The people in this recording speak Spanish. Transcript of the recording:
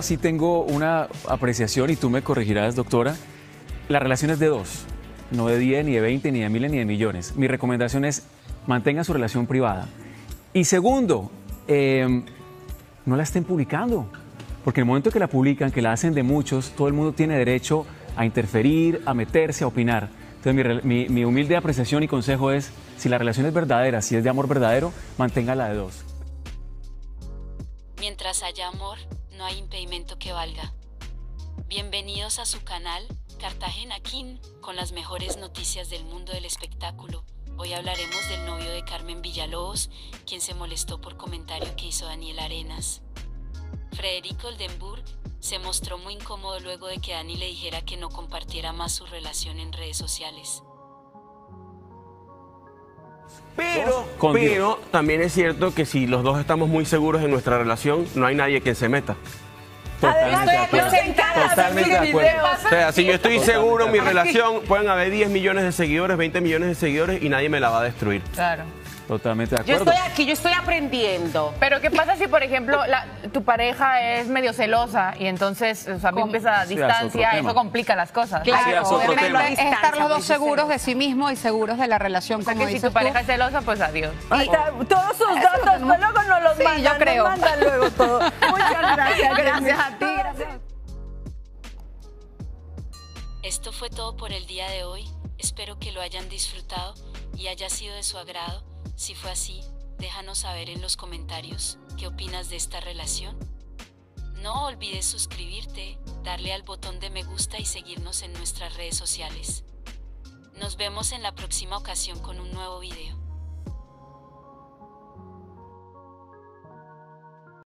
Sí tengo una apreciación y tú me corregirás, doctora. La relación es de dos, no de 10, ni de 20, ni de miles, ni de millones. Mi recomendación es mantenga su relación privada. Y segundo, em, no la estén publicando, porque en el momento que la publican, que la hacen de muchos, todo el mundo tiene derecho a interferir, a meterse, a opinar. Entonces mi, mi humilde apreciación y consejo es, si la relación es verdadera, si es de amor verdadero, manténgala de dos. Mientras haya amor, no hay impedimento que valga. Bienvenidos a su canal Cartagena King con las mejores noticias del mundo del espectáculo. Hoy hablaremos del novio de Carmen Villalobos, quien se molestó por comentario que hizo Daniel Arenas. Frederico Oldenburg se mostró muy incómodo luego de que Dani le dijera que no compartiera más su relación en redes sociales. Pero, pero también es cierto que si los dos estamos muy seguros en nuestra relación, no hay nadie que se meta. Totalmente de acuerdo. Totalmente de acuerdo. O sea, si yo estoy seguro en mi relación, pueden haber 10 millones de seguidores, 20 millones de seguidores y nadie me la va a destruir. Claro. Totalmente de Yo acuerdo. estoy aquí, yo estoy aprendiendo. Pero ¿qué pasa si, por ejemplo, la- tu pareja es medio celosa y entonces o sea, empieza a es distancia, eso complica las cosas? Sí, es otro obviamente tema. es estar los dos seguros de sí mismo y seguros de la relación, O sea, como que si tu pareja es tú. celosa, pues adiós. Ahí está, todos sus datos, pues luego nos los Sí, mandan, yo nos creo. mandan luego todo. Muchas gracias. Gracias a Esto fue todo por el día de hoy. Espero que lo hayan disfrutado y haya sido de su agrado. Si fue así, déjanos saber en los comentarios qué opinas de esta relación. No olvides suscribirte, darle al botón de me gusta y seguirnos en nuestras redes sociales. Nos vemos en la próxima ocasión con un nuevo video.